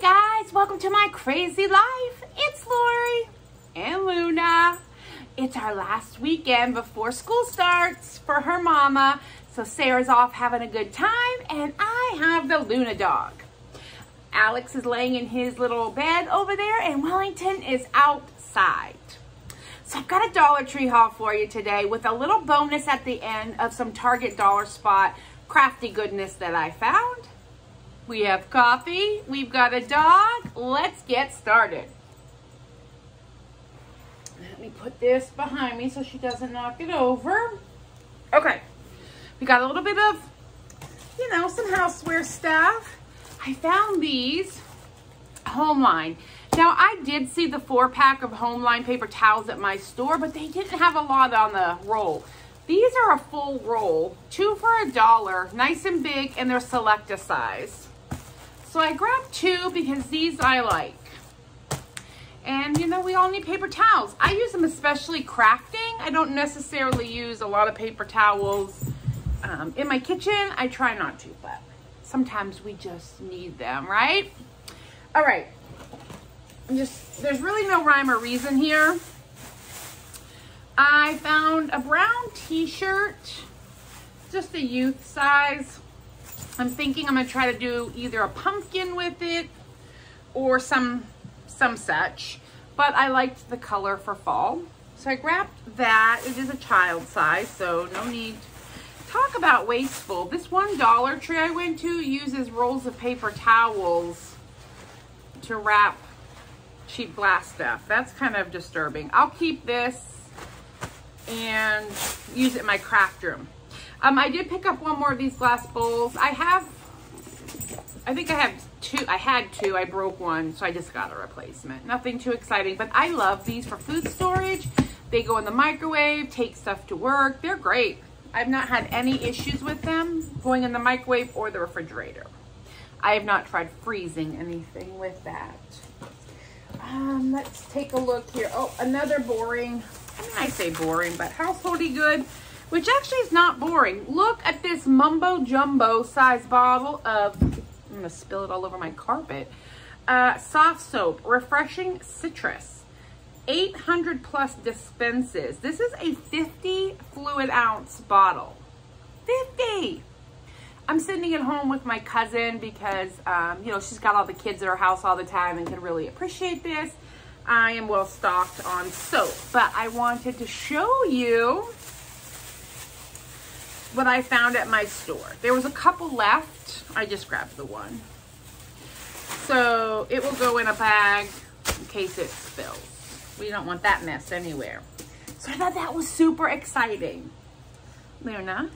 Guys, welcome to my crazy life. It's Lori and Luna. It's our last weekend before school starts for her mama. So Sarah's off having a good time and I have the Luna dog. Alex is laying in his little bed over there and Wellington is outside. So I've got a Dollar Tree haul for you today with a little bonus at the end of some Target Dollar Spot crafty goodness that I found. We have coffee, we've got a dog. Let's get started. Let me put this behind me so she doesn't knock it over. Okay, we got a little bit of, you know, some houseware stuff. I found these Homeline. Now, I did see the four pack of Homeline paper towels at my store, but they didn't have a lot on the roll. These are a full roll, two for a dollar, nice and big, and they're select a size. So I grabbed two because these I like. And you know, we all need paper towels. I use them especially crafting. I don't necessarily use a lot of paper towels um, in my kitchen. I try not to, but sometimes we just need them, right? All right. I'm just, there's really no rhyme or reason here. I found a brown t-shirt, just a youth size. I'm thinking I'm gonna try to do either a pumpkin with it or some, some such, but I liked the color for fall. So I grabbed that. It is a child size, so no need. Talk about wasteful. This one Dollar Tree I went to uses rolls of paper towels to wrap cheap glass stuff. That's kind of disturbing. I'll keep this and use it in my craft room. Um, I did pick up one more of these glass bowls. I have, I think I have two, I had two, I broke one, so I just got a replacement. Nothing too exciting, but I love these for food storage. They go in the microwave, take stuff to work. They're great. I've not had any issues with them going in the microwave or the refrigerator. I have not tried freezing anything with that. Um, let's take a look here. Oh, another boring, I mean, I say boring, but householdy good which actually is not boring. Look at this mumbo jumbo size bottle of, I'm gonna spill it all over my carpet. Uh, soft soap, refreshing citrus, 800 plus dispenses. This is a 50 fluid ounce bottle, 50. I'm sending it home with my cousin because, um, you know, she's got all the kids at her house all the time and can really appreciate this. I am well stocked on soap, but I wanted to show you what I found at my store. There was a couple left. I just grabbed the one. So it will go in a bag in case it spills. We don't want that mess anywhere. So I thought that was super exciting. Luna,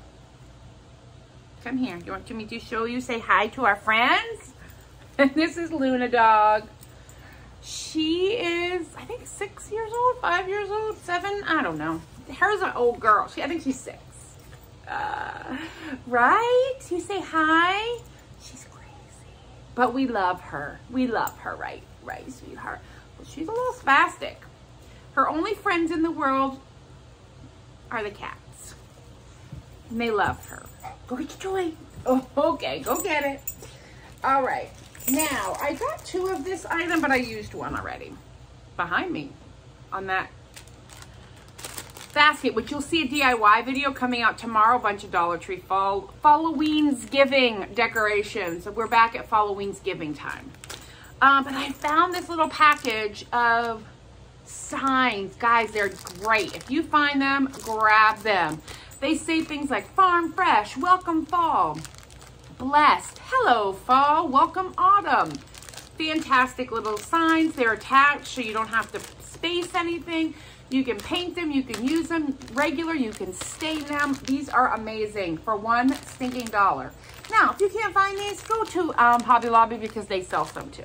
come here. You want me to show you, say hi to our friends? This is Luna Dog. She is, I think, six years old, five years old, seven, I don't know. Her's an old girl. She, I think she's six. Uh, right? You say hi? She's crazy. But we love her. We love her, right? Right, sweetheart. Well, she's a little spastic. Her only friends in the world are the cats. And they love her. Go get your toy. Oh, okay, go get it. All right. Now, I got two of this item, but I used one already. Behind me on that basket, which you'll see a DIY video coming out tomorrow, a bunch of Dollar Tree fall Halloween's giving decorations. We're back at Halloween's giving time. Um, but I found this little package of signs. Guys, they're great. If you find them, grab them. They say things like farm fresh, welcome fall, blessed, hello fall, welcome autumn. Fantastic little signs. They're attached so you don't have to space anything. You can paint them, you can use them regular, you can stain them. These are amazing for one stinking dollar. Now, if you can't find these, go to um, Hobby Lobby because they sell some too.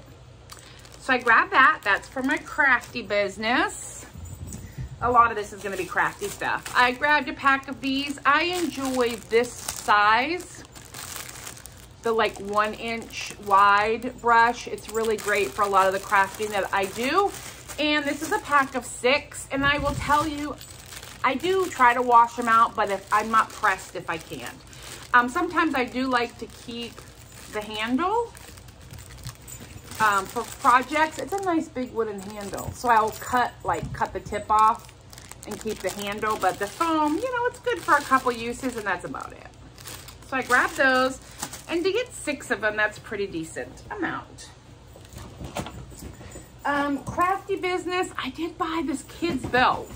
So I grabbed that. That's for my crafty business. A lot of this is going to be crafty stuff. I grabbed a pack of these. I enjoy this size. The like one inch wide brush. It's really great for a lot of the crafting that I do. And this is a pack of six. And I will tell you, I do try to wash them out, but if I'm not pressed if I can't. Um, sometimes I do like to keep the handle um, for projects. It's a nice big wooden handle. So I'll cut, like cut the tip off and keep the handle. But the foam, you know, it's good for a couple uses and that's about it. So I grabbed those and to get six of them, that's pretty decent amount. Um, crafty business, I did buy this kid's belt.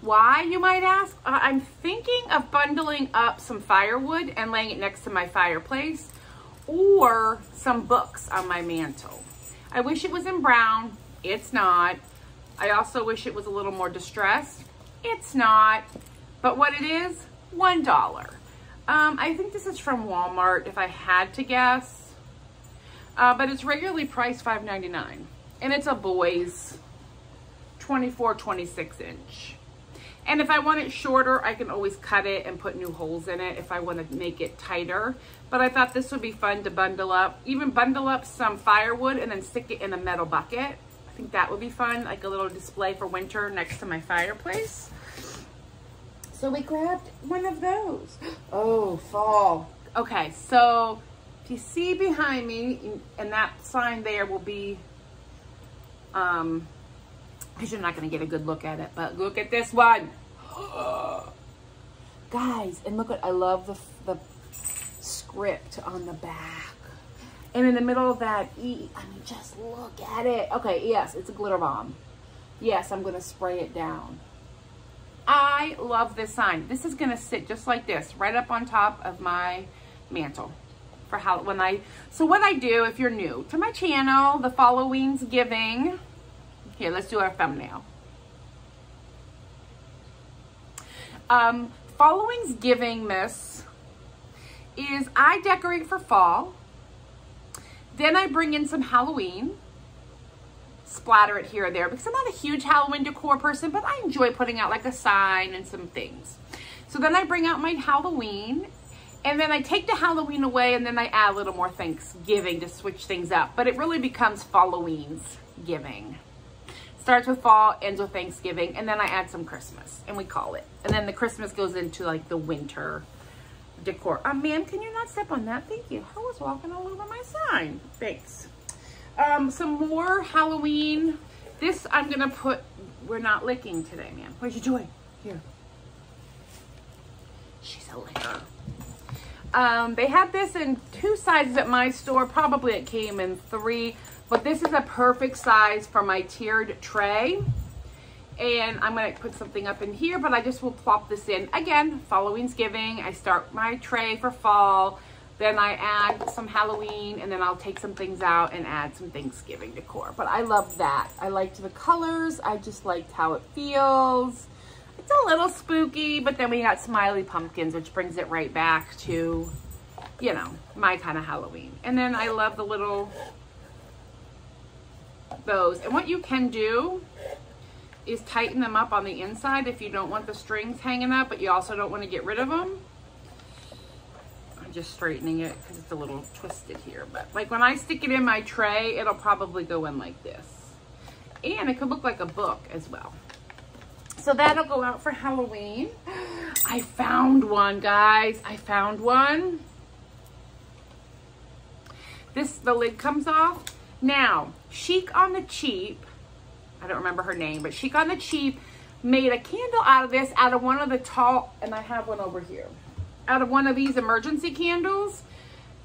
Why, you might ask? Uh, I'm thinking of bundling up some firewood and laying it next to my fireplace or some books on my mantle. I wish it was in brown. It's not. I also wish it was a little more distressed. It's not. But what it is, $1. Um, I think this is from Walmart, if I had to guess. Uh, but it's regularly priced $5.99. And it's a boy's 24, 26 inch. And if I want it shorter, I can always cut it and put new holes in it if I want to make it tighter. But I thought this would be fun to bundle up. Even bundle up some firewood and then stick it in a metal bucket. I think that would be fun, like a little display for winter next to my fireplace. So we grabbed one of those. Oh, fall. Okay, so if you see behind me, and that sign there will be, um, because you're not going to get a good look at it, but look at this one. Guys, and look at, I love the, the script on the back. And in the middle of that E, I mean, just look at it. Okay, yes, it's a glitter bomb. Yes, I'm going to spray it down. I love this sign. This is to sit just like this, right up on top of my mantle for how when I so what I do if you're new to my channel the following's giving here let's do our thumbnail um following's giving miss is I decorate for fall then I bring in some Halloween splatter it here or there because I'm not a huge Halloween decor person, but I enjoy putting out like a sign and some things. So then I bring out my Halloween and then I take the Halloween away and then I add a little more Thanksgiving to switch things up. But it really becomes Halloween's giving. Starts with fall, ends with Thanksgiving, and then I add some Christmas and we call it. And then the Christmas goes into like the winter decor. Um, ma'am, can you not step on that? Thank you. I was walking all over my sign. Thanks. Um, some more Halloween. This I'm going to put, we're not licking today, man. Where's your joy? Here. She's a licker. Um, they had this in two sizes at my store. Probably it came in three, but this is a perfect size for my tiered tray. And I'm going to put something up in here, but I just will plop this in. Again, Halloween's giving. I start my tray for fall. Then I add some Halloween and then I'll take some things out and add some Thanksgiving decor. But I love that. I liked the colors. I just liked how it feels. It's a little spooky, but then we got smiley pumpkins, which brings it right back to, you know, my kind of Halloween. And then I love the little those. And what you can do is tighten them up on the inside if you don't want the strings hanging up, but you also don't want to get rid of them just straightening it because it's a little twisted here. But like when I stick it in my tray, it'll probably go in like this. And it could look like a book as well. So that'll go out for Halloween. I found one, guys. I found one. This, the lid comes off. Now, Chic on the Cheap, I don't remember her name, but Chic on the Cheap made a candle out of this, out of one of the tall, and I have one over here out of one of these emergency candles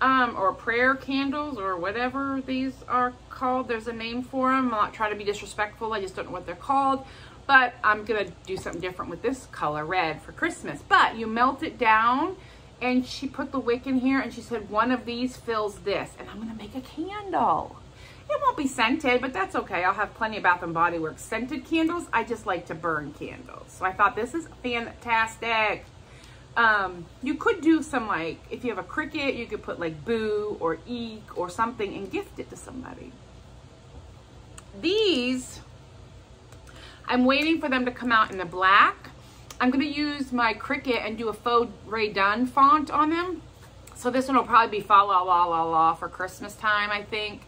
um, or prayer candles or whatever these are called. There's a name for them. I'm not trying to be disrespectful. I just don't know what they're called. But I'm going to do something different with this color, red, for Christmas. But you melt it down and she put the wick in here and she said one of these fills this. And I'm going to make a candle. It won't be scented, but that's okay. I'll have plenty of Bath & Body Works scented candles. I just like to burn candles. So I thought this is fantastic. Um, you could do some like, if you have a Cricut, you could put like Boo or Eek or something and gift it to somebody. These, I'm waiting for them to come out in the black. I'm to use my Cricut and do a faux Rae Dunn font on them. So this one will probably be fa la la la la for Christmas time, I think.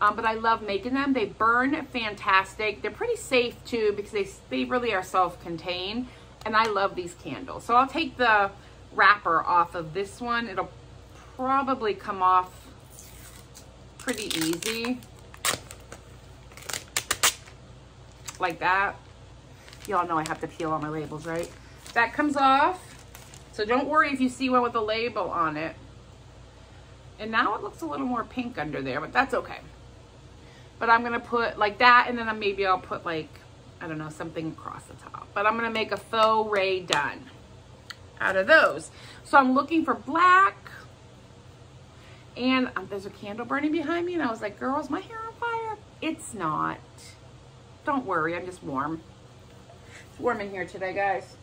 Um, but I love making them. They burn fantastic. They're pretty safe too because they, they really are self-contained and I love these candles. So I'll take the wrapper off of this one. It'll probably come off pretty easy. Like that. Y'all know I have to peel all my labels, right? That comes off. So don't worry if you see one with a label on it. And now it looks a little more pink under there, but that's okay. But I'm gonna put like that and then maybe I'll put like, I don't know, something across the top. But I'm gonna make a faux Rae Dunn out of those. So I'm looking for black and um, there's a candle burning behind me and I was like, girls, my hair on fire? It's not. Don't worry, I'm just warm. It's warm in here today, guys.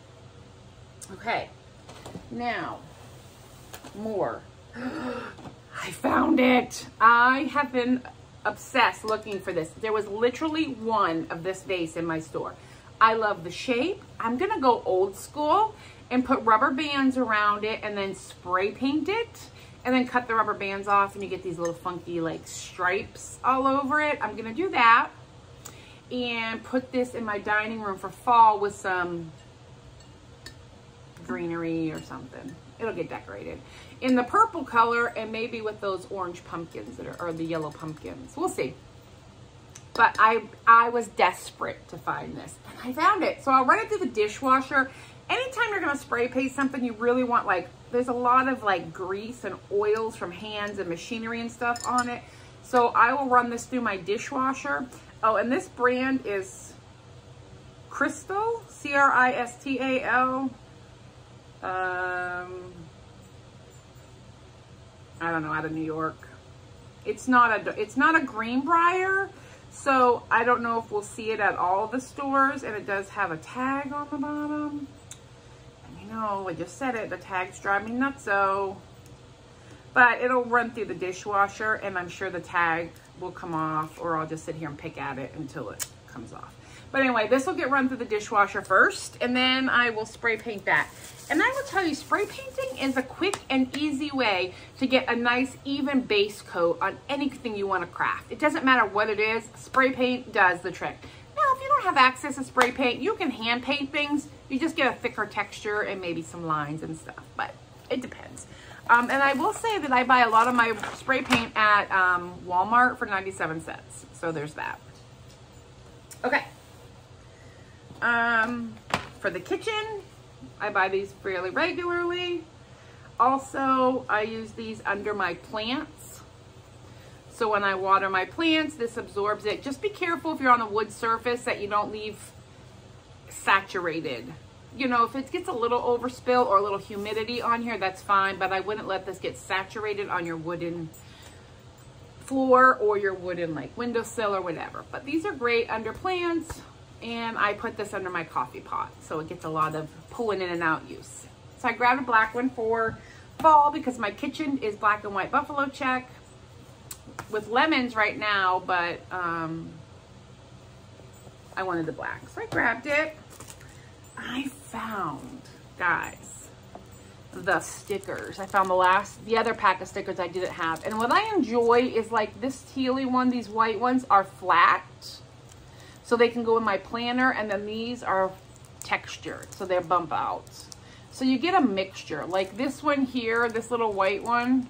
Okay, now, more. I found it. I have been obsessed looking for this. There was literally one of this vase in my store. I love the shape. I'm gonna go old school and put rubber bands around it and then spray paint it and then cut the rubber bands off and you get these little funky like stripes all over it. I'm gonna do that and put this in my dining room for fall with some greenery or something. It'll get decorated. In the purple color and maybe with those orange pumpkins that are, or the yellow pumpkins. We'll see. But I, I was desperate to find this and I found it. So I'll run it through the dishwasher. Anytime you're gonna spray paint something, you really want like, there's a lot of like grease and oils from hands and machinery and stuff on it. So I will run this through my dishwasher. Oh, and this brand is Cristal, C-R-I-S-T-A-L. Um, I don't know, out of New York. It's not a, it's not a Greenbrier, so I don't know if we'll see it at all the stores, and it does have a tag on the bottom. And you know, I just said it, the tags drive me nuts, so. But it'll run through the dishwasher, and I'm sure the tag will come off, or I'll just sit here and pick at it until it comes off. But anyway, this will get run through the dishwasher first, and then I will spray paint that. And I will tell you, spray painting is a quick and easy way to get a nice even base coat on anything you want to craft. It doesn't matter what it is, spray paint does the trick. Now, if you don't have access to spray paint, you can hand paint things. You just get a thicker texture and maybe some lines and stuff, but it depends. Um, and I will say that I buy a lot of my spray paint at um, Walmart for 97 cents. So there's that. Okay. Um, for the kitchen, I buy these fairly regularly. Also, I use these under my plants. So when I water my plants, this absorbs it. Just be careful if you're on a wood surface that you don't leave saturated. You know, if it gets a little overspill or a little humidity on here, that's fine, but I wouldn't let this get saturated on your wooden floor or your wooden like windowsill or whatever. But these are great under plants and I put this under my coffee pot so it gets a lot of pulling in and out use. So I grabbed a black one for fall because my kitchen is black and white buffalo check with lemons right now, but um, I wanted the black. So I grabbed it. I found, guys, the stickers. I found the last, the other pack of stickers I didn't have. And what I enjoy is like this tealy one, these white ones are flat so they can go in my planner and then these are textured. So they're bump outs. So you get a mixture. Like this one here, this little white one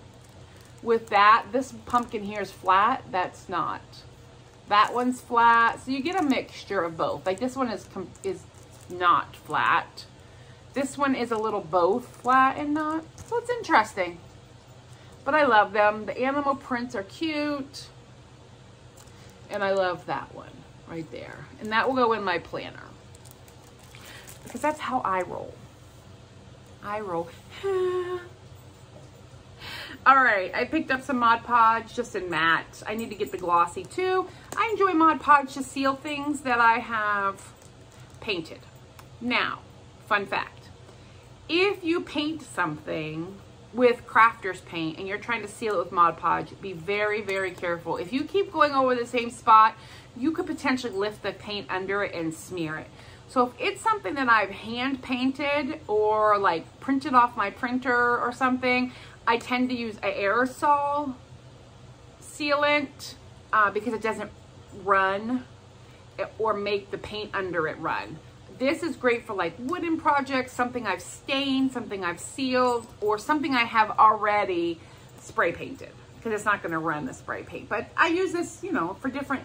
with that. This pumpkin here is flat. That's not. That one's flat. So you get a mixture of both. Like this one is, is not flat. This one is a little both flat and not. So it's interesting. But I love them. The animal prints are cute. And I love that one right there. And that will go in my planner. Because that's how I roll. I roll. All right, I picked up some Mod Podge just in matte. I need to get the glossy too. I enjoy Mod Podge to seal things that I have painted. Now, fun fact. If you paint something with crafter's paint and you're trying to seal it with Mod Podge, be very, very careful. If you keep going over the same spot, you could potentially lift the paint under it and smear it. So if it's something that I've hand painted or like printed off my printer or something, I tend to use an aerosol sealant uh, because it doesn't run or make the paint under it run. This is great for like wooden projects, something I've stained, something I've sealed, or something I have already spray painted. because it's not going to run the spray paint. But I use this, you know, for different,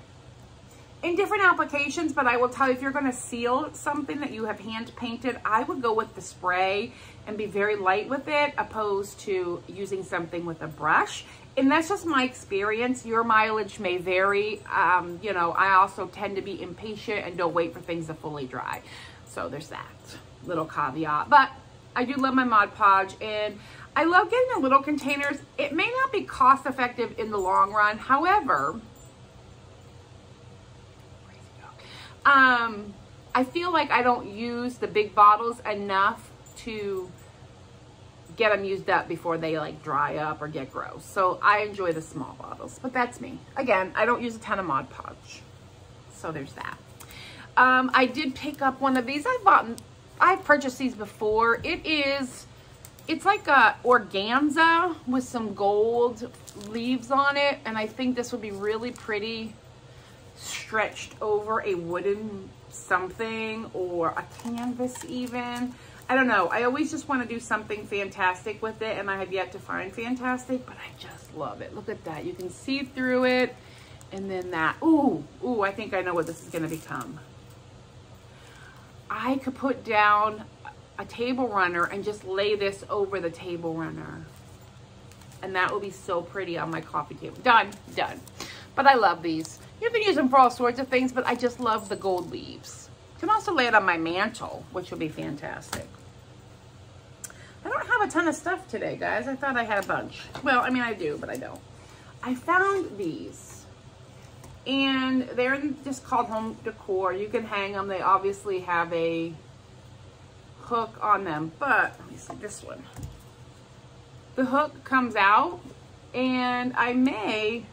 in different applications. But I will tell you, if you're going to seal something that you have hand painted, I would go with the spray and be very light with it opposed to using something with a brush. And that's just my experience. Your mileage may vary. Um, you know, I also tend to be impatient and don't wait for things to fully dry. So there's that little caveat. But I do love my Mod Podge and I love getting the little containers. It may not be cost effective in the long run. However, um, I feel like I don't use the big bottles enough to get them used up before they like dry up or get gross. So I enjoy the small bottles, but that's me. Again, I don't use a ton of Mod Podge. So there's that. Um, I did pick up one of these. I bought, I've purchased these before. It is, it's like a organza with some gold leaves on it. And I think this would be really pretty stretched over a wooden something or a canvas even. I don't know. I always just want to do something fantastic with it and I have yet to find fantastic, but I just love it. Look at that. You can see through it. And then that, ooh, ooh, I think I know what this is going to become. I could put down a table runner and just lay this over the table runner. And that will be so pretty on my coffee table. Done, done. But I love these. You can use them for all sorts of things, but I just love the gold leaves. You can also lay it on my mantle, which will be fantastic. I don't have a ton of stuff today, guys. I thought I had a bunch. Well, I mean, I do, but I don't. I found these. And they're just called home decor. You can hang them. They obviously have a hook on them. But, let me see this one. The hook comes out. And I may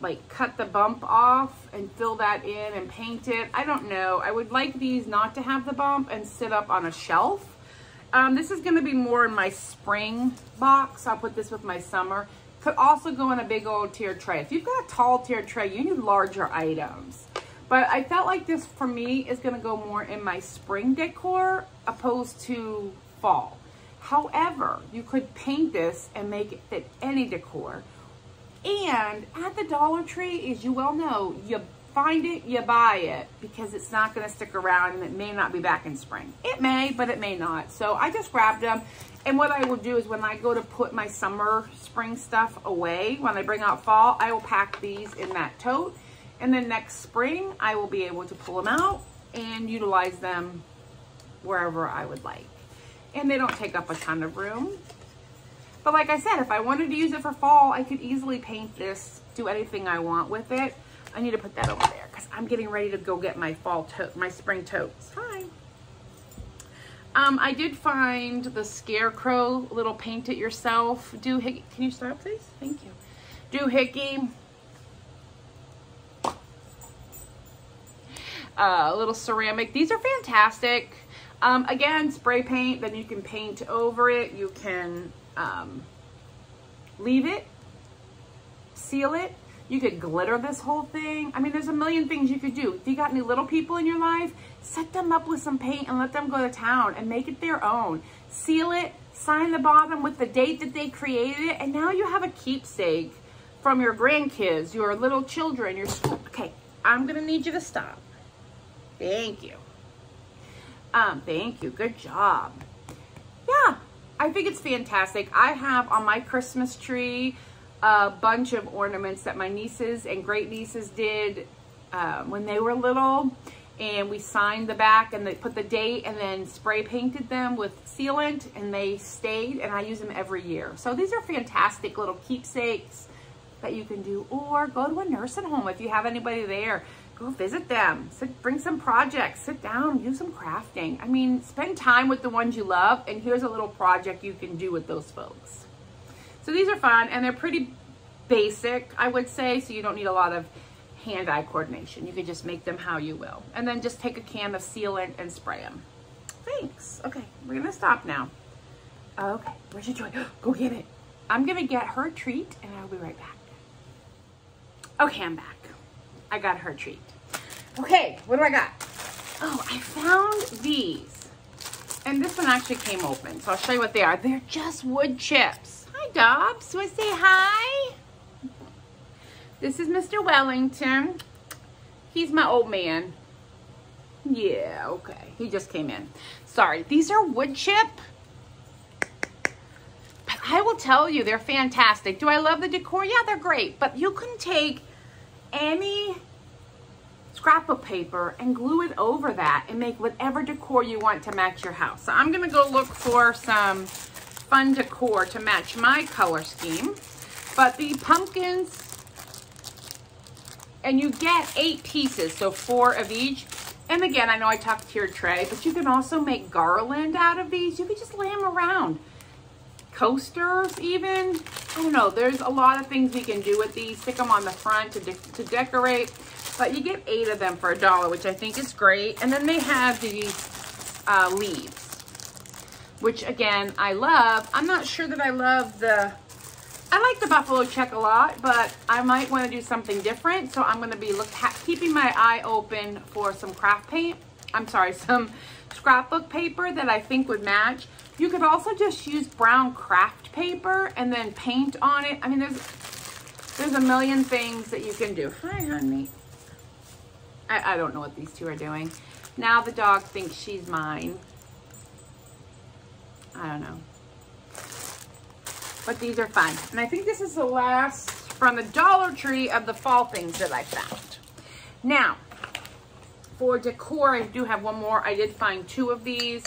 like cut the bump off and fill that in and paint it. I don't know. I would like these not to have the bump and sit up on a shelf um, this is going to be more in my spring box. I'll put this with my summer. Could also go in a big old tiered tray. If you've got a tall tier tray, you need larger items. But I felt like this, for me, is going to go more in my spring decor opposed to fall. However, you could paint this and make it fit any decor. And at the Dollar Tree, as you well know, you find it, you buy it because it's not going to stick around and it may not be back in spring. It may, but it may not. So I just grabbed them. And what I will do is when I go to put my summer, spring stuff away, when I bring out fall, I will pack these in that tote. And then next spring, I will be able to pull them out and utilize them wherever I would like. And they don't take up a ton of room. But like I said, if I wanted to use it for fall, I could easily paint this, do anything I want with it. I need to put that over there because I'm getting ready to go get my fall tote, my spring totes. Hi. Um, I did find the Scarecrow little paint it yourself doohickey. Can you start, please? Thank you. Doohickey. Uh, little ceramic. These are fantastic. Um, again, spray paint, then you can paint over it. You can um, leave it, seal it, you could glitter this whole thing. I mean, there's a million things you could do. If you got any little people in your life, set them up with some paint and let them go to town and make it their own. Seal it, sign the bottom with the date that they created it, and now you have a keepsake from your grandkids, your little children, your school. Okay, I'm gonna need you to stop. Thank you. Um, thank you, good job. I think it's fantastic. I have on my Christmas tree, a bunch of ornaments that my nieces and great nieces did uh, when they were little and we signed the back and they put the date and then spray painted them with sealant and they stayed and I use them every year. So these are fantastic little keepsakes that you can do or go to a nursing home if you have anybody there. Go visit them, sit, bring some projects, sit down, do some crafting. I mean, spend time with the ones you love and here's a little project you can do with those folks. So these are fun and they're pretty basic, I would say, so you don't need a lot of hand-eye coordination. You can just make them how you will. And then just take a can of sealant and spray them. Thanks. Okay, we're gonna stop now. Okay, where's your joy? Go get it. I'm gonna get her treat and I'll be right back. Okay, I'm back. I got her treat. Okay, what do I got? Oh, I found these. And this one actually came open, so I'll show you what they are. They're just wood chips. Hi, Dobbs. Want to say hi? This is Mr. Wellington. He's my old man. Yeah, okay. He just came in. Sorry. These are wood chip. But I will tell you, they're fantastic. Do I love the decor? Yeah, they're great. But you can take any scrap of paper and glue it over that and make whatever decor you want to match your house. So I'm to go look for some fun decor to match my color scheme. But the pumpkins, and you get eight pieces, so four of each. And again, I know I talked to your tray, but you can also make garland out of these. You can just lay them around. Coasters even. I don't know, there's a lot of things we can do with these. Stick them on the front to, de to decorate. But you get eight of them for a dollar, which I think is great. And then they have these uh, leaves, which again, I love. I'm not sure that I love the, I like the buffalo check a lot, but I might want to do something different. So I'm going to be look, keeping my eye open for some craft paint. I'm sorry, some scrapbook paper that I think would match. You could also just use brown craft paper and then paint on it. I mean, there's there's a million things that you can do. Hi, honey. I, I don't know what these two are doing. Now the dog thinks she's mine. I don't know. But these are fun. And I think this is the last from the Dollar Tree of the fall things that I found. Now, for decor, I do have one more. I did find two of these.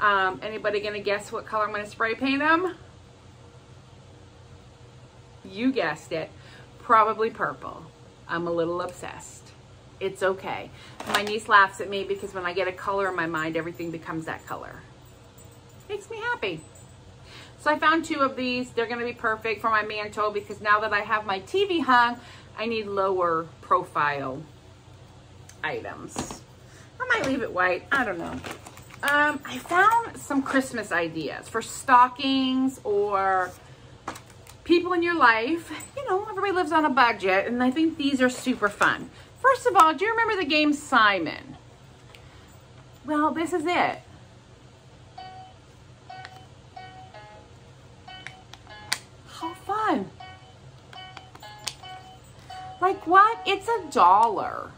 Um, anybody gonna guess what color I'm gonna spray paint them? You guessed it. Probably purple. I'm a little obsessed it's okay. My niece laughs at me because when I get a color in my mind, everything becomes that color. Makes me happy. So I found two of these. They're to be perfect for my mantle because now that I have my TV hung, I need lower profile items. I might leave it white. I don't know. Um, I found some Christmas ideas for stockings or people in your life. You know, everybody lives on a budget, and I think these are super fun. First of all, do you remember the game Simon? Well, this is it. How fun. Like what? It's a dollar.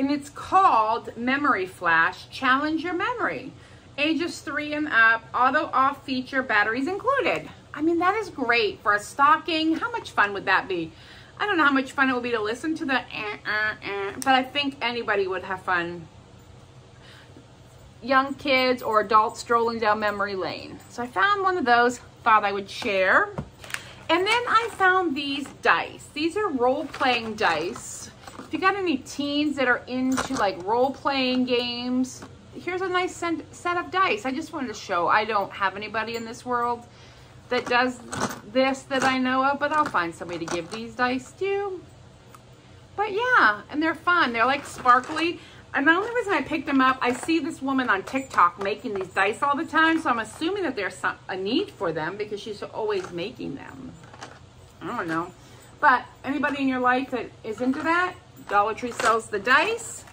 And it's called Memory Flash Challenge Your Memory. Ages three and up, auto off feature, batteries included. I mean, that is great for a stocking. How much fun would that be? I don't know how much fun it would be to listen to the eh, eh, eh, but I think anybody would have fun. Young kids or adults strolling down memory lane. So I found one of those, thought I would share. And then I found these dice. These are role-playing dice. If you got any teens that are into like role-playing games, here's a nice set of dice. I just wanted to show. I don't have anybody in this world that does this that I know of, but I'll find somebody to give these dice to. But yeah, and they're fun. They're like sparkly. And the only reason I picked them up, I see this woman on TikTok making these dice all the time, so I'm assuming that there's some, a need for them because she's always making them. I don't know. But anybody in your life that is into that, Dollar Tree sells the dice.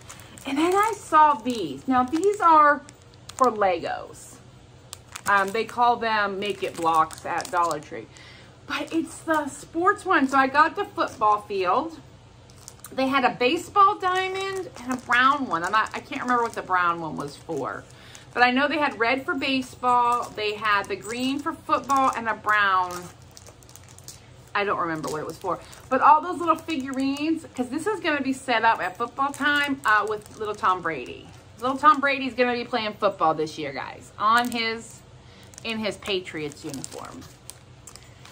And then I saw these. Now these are for Legos. Um, they call them make it blocks at Dollar Tree. But it's the sports one. So I got the football field. They had a baseball diamond and a brown one. I'm not, I can't remember what the brown one was for. But I know they had red for baseball. They had the green for football and a brown. I don't remember what it was for. But all those little figurines, because this is going to be set up at football time uh, with little Tom Brady. Little Tom Brady's going to be playing football this year, guys, on his in his Patriots uniform.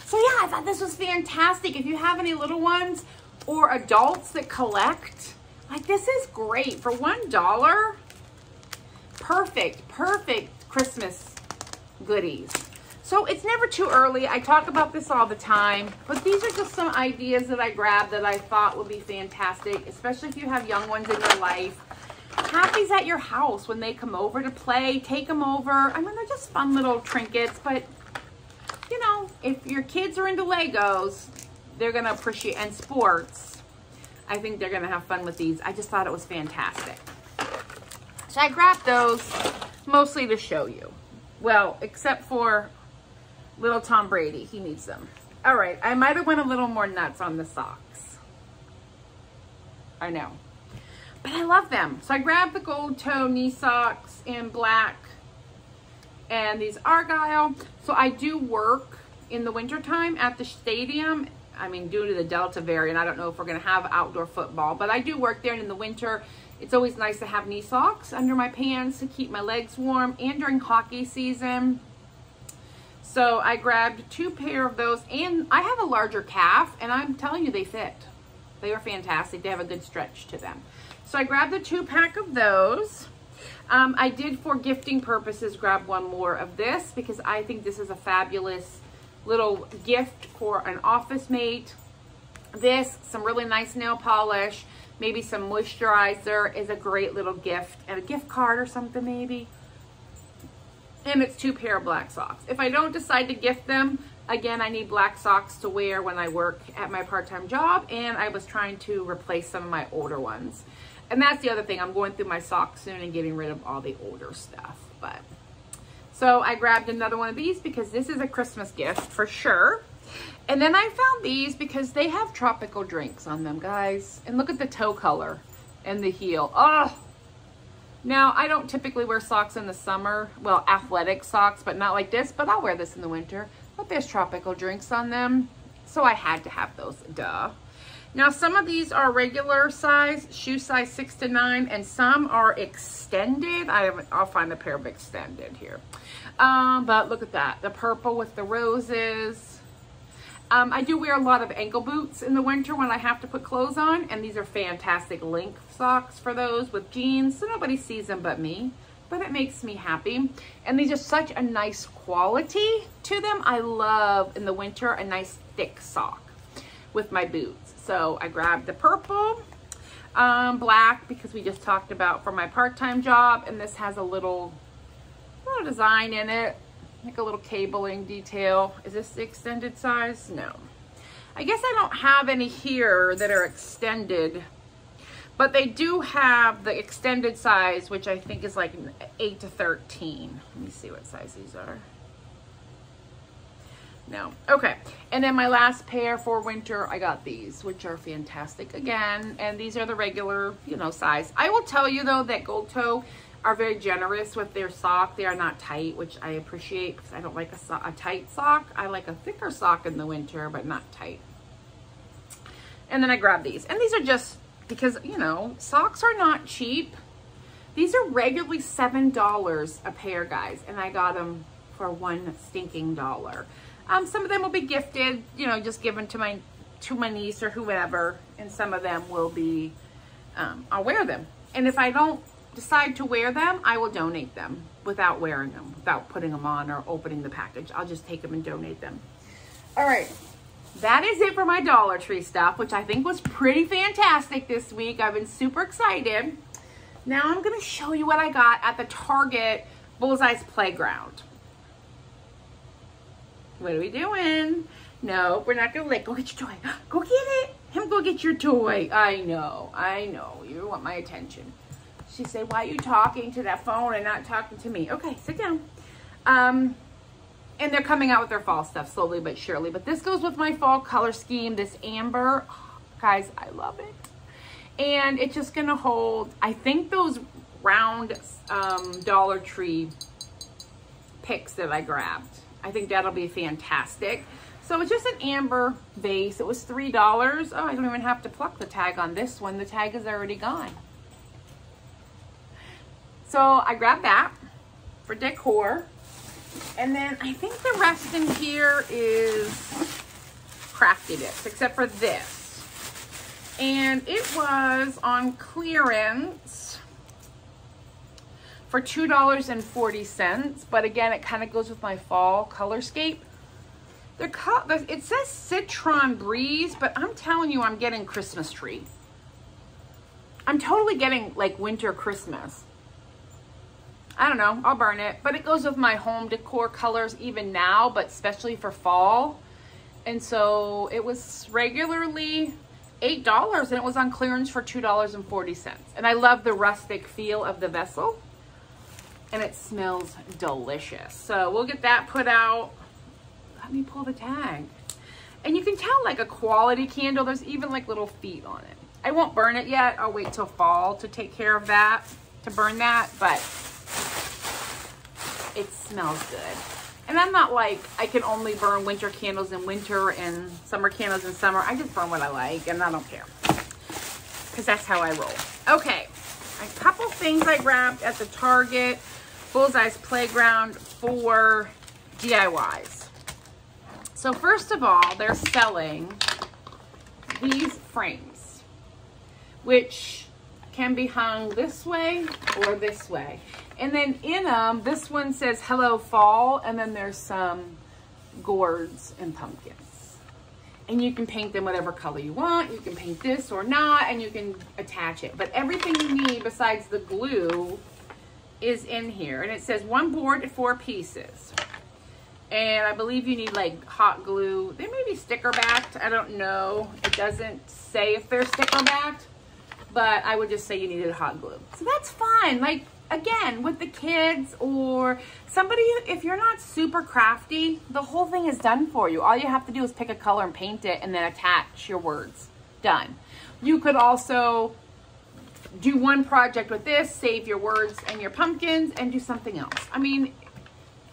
So yeah, I thought this was fantastic. If you have any little ones or adults that collect, like this is great. For $1, perfect, perfect Christmas goodies. So it's never too early. I talk about this all the time, but these are just some ideas that I grabbed that I thought would be fantastic, especially if you have young ones in your life these at your house when they come over to play. Take them over. I mean, they're just fun little trinkets, but you know, if your kids are into Legos, they're going to appreciate, and sports, I think they're going to have fun with these. I just thought it was fantastic. So I grabbed those mostly to show you. Well, except for Little Tom Brady, he needs them. All right, I might have went a little more nuts on the socks. I know. But I love them. So I grabbed the gold toe knee socks in black and these Argyle. So I do work in the wintertime at the stadium. I mean, due to the Delta variant, I don't know if we're going to have outdoor football, but I do work there. And in the winter, it's always nice to have knee socks under my pants to keep my legs warm and during hockey season. So I grabbed two pair of those and I have a larger calf and I'm telling you they fit. They are fantastic. They have a good stretch to them. So I grabbed the two pack of those. Um, I did, for gifting purposes, grab one more of this because I think this is a fabulous little gift for an office mate. This, some really nice nail polish, maybe some moisturizer is a great little gift and a gift card or something maybe. And it's two pair of black socks. If I don't decide to gift them, again, I need black socks to wear when I work at my part-time job and I was trying to replace some of my older ones. And that's the other thing. I'm going through my socks soon and getting rid of all the older stuff. But so I grabbed another one of these because this is a Christmas gift for sure. And then I found these because they have tropical drinks on them, guys. And look at the toe color and the heel. Oh, now I don't typically wear socks in the summer. Well, athletic socks, but not like this. But I'll wear this in the winter. But there's tropical drinks on them. So I had to have those, duh. Now, some of these are regular size, shoe size six to nine, and some are extended. I have, I'll find a pair of extended here. Um, but look at that, the purple with the roses. Um, I do wear a lot of ankle boots in the winter when I have to put clothes on, and these are fantastic length socks for those with jeans, so nobody sees them but me, but it makes me happy. And these are such a nice quality to them. I love, in the winter, a nice thick sock with my boots. So I grabbed the purple, um, black, because we just talked about for my part-time job. And this has a little, little design in it, like a little cabling detail. Is this the extended size? No. I guess I don't have any here that are extended, but they do have the extended size, which I think is like 8 to 13. Let me see what size these are. No. Okay. And then my last pair for winter, I got these, which are fantastic again. And these are the regular, you know, size. I will tell you, though, that Gold Toe are very generous with their sock. They are not tight, which I appreciate because I don't like a, so a tight sock. I like a thicker sock in the winter, but not tight. And then I grab these. And these are just because, you know, socks are not cheap. These are regularly $7 a pair, guys. And I got them for one stinking dollar. Um, some of them will be gifted, you know, just given to my to my niece or whoever, and some of them will be, um, I'll wear them. And if I don't decide to wear them, I will donate them without wearing them, without putting them on or opening the package. I'll just take them and donate them. All right, that is it for my Dollar Tree stuff, which I think was pretty fantastic this week. I've been super excited. Now I'm gonna show you what I got at the Target Bullseye's Playground. What are we doing? No, we're not gonna let go get your toy. Go get it. Him go get your toy. I know, I know. You want my attention. She said, why are you talking to that phone and not talking to me? Okay, sit down. Um, and they're coming out with their fall stuff slowly but surely. But this goes with my fall color scheme, this amber. Oh, guys, I love it. And it's just gonna hold, I think those round um, Dollar Tree picks that I grabbed. I think that'll be fantastic. So it's just an amber vase. It was $3. Oh, I don't even have to pluck the tag on this one. The tag is already gone. So I grabbed that for decor. And then I think the rest in here is Crafty Bits, except for this. And it was on clearance for $2.40. But again, it kind of goes with my fall colorscape. They're it says Citron Breeze, but I'm telling you, I'm getting Christmas tree. I'm totally getting like winter Christmas. I don't know, I'll burn it. But it goes with my home decor colors even now, but especially for fall. And so it was regularly $8 and it was on clearance for $2.40. And I love the rustic feel of the vessel and it smells delicious. So we'll get that put out let me pull the tag. And you can tell like a quality candle, there's even like little feet on it. I won't burn it yet. I'll wait till fall to take care of that, to burn that, but it smells good. And I'm not like, I can only burn winter candles in winter and summer candles in summer. I just burn what I like and I don't care. Because that's how I roll. Okay, a couple things I grabbed at the Target Bullseye's Playground for DIYs. So first of all, they're selling these frames, which can be hung this way or this way. And then in them, this one says Hello Fall, and then there's some gourds and pumpkins. And you can paint them whatever color you want. You can paint this or not, and you can attach it. But everything you need besides the glue is in here. And it says one board, four pieces. And I believe you need like hot glue. They may be sticker backed. I don't know. It doesn't say if they're sticker backed, but I would just say you needed hot glue. So that's fine. Like again, with the kids or somebody, if you're not super crafty, the whole thing is done for you. All you have to do is pick a color and paint it and then attach your words. Done. You could also do one project with this, save your words and your pumpkins, and do something else. I mean,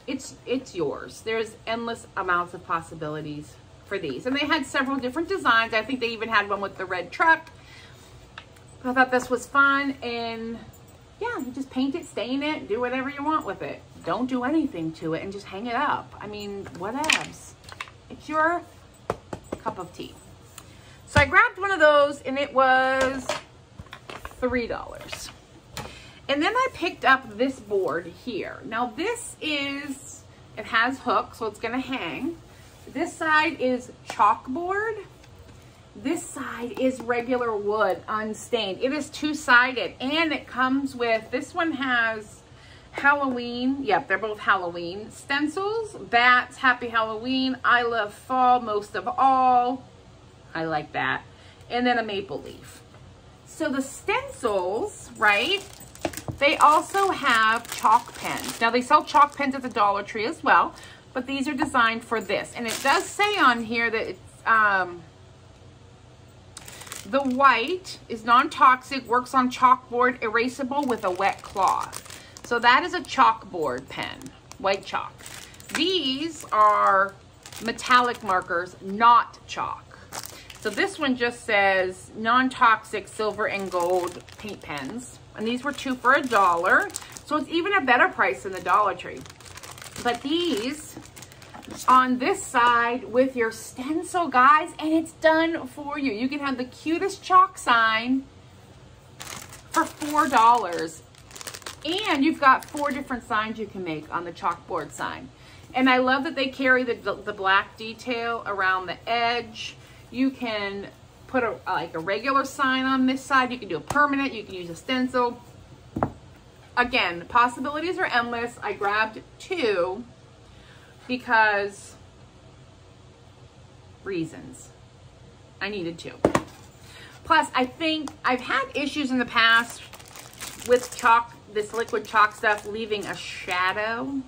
it's it's yours. There's endless amounts of possibilities for these. And they had several different designs. I think they even had one with the red truck. I thought this was fun and yeah, you just paint it, stain it, do whatever you want with it. Don't do anything to it and just hang it up. I mean, whatevs. It's your cup of tea. So I grabbed one of those and it was $3. And then I picked up this board here. Now this is, it has hooks, so it's gonna hang. This side is chalkboard this side is regular wood, unstained. It is two-sided, and it comes with, this one has Halloween. Yep, they're both Halloween. Stencils, bats, happy Halloween. I love fall most of all. I like that. And then a maple leaf. So the stencils, right, they also have chalk pens. Now they sell chalk pens at the Dollar Tree as well, but these are designed for this. And it does say on here that it's, um, the white is non-toxic, works on chalkboard, erasable with a wet cloth. So that is a chalkboard pen, white chalk. These are metallic markers, not chalk. So this one just says non-toxic silver and gold paint pens. And these were two for a dollar. So it's even a better price than the Dollar Tree. But these on this side with your stencil, guys, and it's done for you. You can have the cutest chalk sign for $4. And you've got four different signs you can make on the chalkboard sign. And I love that they carry the, the, the black detail around the edge. You can put a, like a regular sign on this side. You can do a permanent. You can use a stencil. Again, possibilities are endless. I grabbed two because reasons. I needed to. Plus, I think I've had issues in the past with chalk, this liquid chalk stuff, leaving a shadow.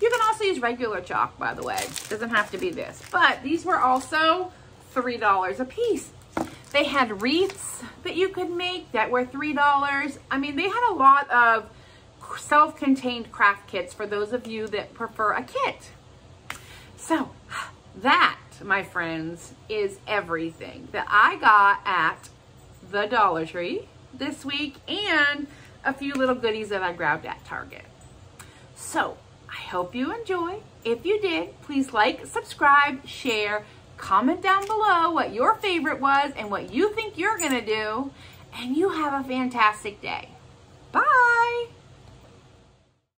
You can also use regular chalk, by the way. Doesn't have to be this. But these were also $3 a piece. They had wreaths that you could make that were $3. I mean, they had a lot of self-contained craft kits for those of you that prefer a kit. So that, my friends, is everything that I got at the Dollar Tree this week and a few little goodies that I grabbed at Target. So I hope you enjoy. If you did, please like, subscribe, share, comment down below what your favorite was and what you think you're to do. And you have a fantastic day. Bye.